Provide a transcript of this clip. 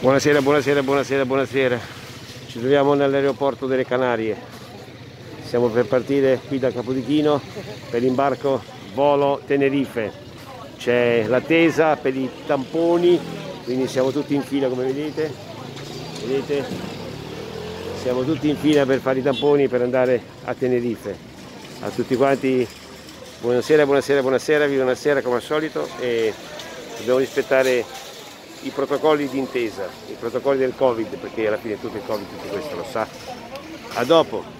Buonasera, buonasera, buonasera, buonasera. Ci troviamo nell'aeroporto delle Canarie. Stiamo per partire qui da Capodichino per l'imbarco volo Tenerife. C'è l'attesa per i tamponi, quindi siamo tutti in fila come vedete. Vedete? Siamo tutti in fila per fare i tamponi per andare a Tenerife. A tutti quanti buonasera, buonasera, buonasera, vi buonasera come al solito e dobbiamo rispettare i protocolli di intesa, i protocolli del Covid, perché alla fine tutto il Covid tutto questo lo sa. A dopo!